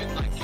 been like